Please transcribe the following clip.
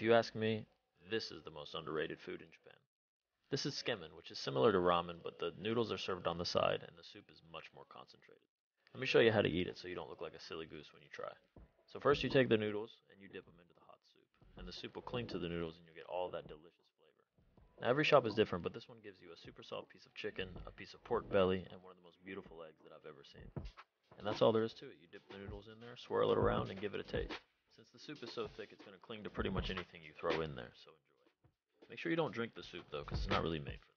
If you ask me, this is the most underrated food in Japan. This is tsukemen, which is similar to ramen, but the noodles are served on the side and the soup is much more concentrated. Let me show you how to eat it so you don't look like a silly goose when you try. So first you take the noodles and you dip them into the hot soup, and the soup will cling to the noodles and you'll get all that delicious flavor. Now every shop is different, but this one gives you a super soft piece of chicken, a piece of pork belly, and one of the most beautiful eggs that I've ever seen. And that's all there is to it. You dip the noodles in there, swirl it around, and give it a taste. Since the soup is so thick, it's going to cling to pretty much anything you throw in there, so enjoy. Make sure you don't drink the soup though, because it's not really made for